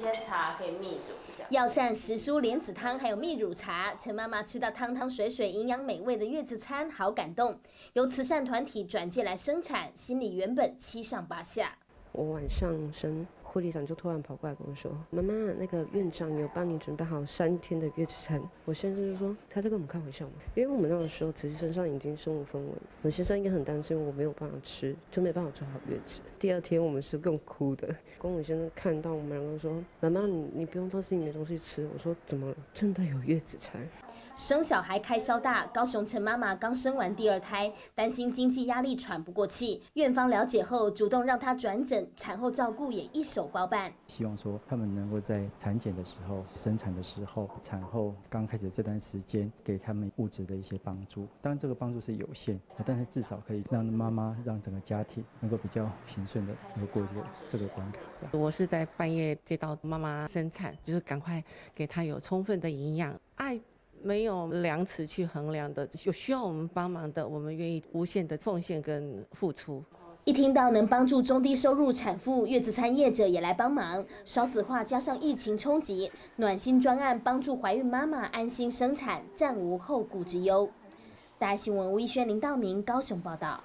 一些茶可以泌乳。药膳、食蔬莲子汤，还有蜜乳茶，陈妈妈吃到汤汤水水、营养美味的月子餐，好感动。由慈善团体转介来生产，心里原本七上八下。我晚上生，护理长就突然跑过来跟我说：“妈妈，那个院长有帮你准备好三天的月子餐。”我先生就说：“他在跟我们开玩笑吗？”因为我们那个时候其实身上已经身无分文，我先生应该很担心我没有办法吃，就没办法做好月子。第二天我们是更哭的，公我先生看到我们两个说：“妈妈，你你不用担心你没东西吃。”我说：“怎么？真的有月子餐。”生小孩开销大，高雄陈妈妈刚生完第二胎，担心经济压力喘不过气。院方了解后，主动让她转诊，产后照顾也一手包办。希望说他们能够在产检的时候、生产的时候、产后刚开始这段时间，给他们物质的一些帮助。当然这个帮助是有限，但是至少可以让妈妈、让整个家庭能够比较平顺的能够过这个这个关卡。这样。我是在半夜接到妈妈生产，就是赶快给她有充分的营养爱。没有量尺去衡量的，有需要我们帮忙的，我们愿意无限的奉献跟付出。一听到能帮助中低收入产妇，月子餐业者也来帮忙。少子化加上疫情冲击，暖心专案帮助怀孕妈妈安心生产，暂无后顾之忧。大新闻吴一轩、林道明高雄报道。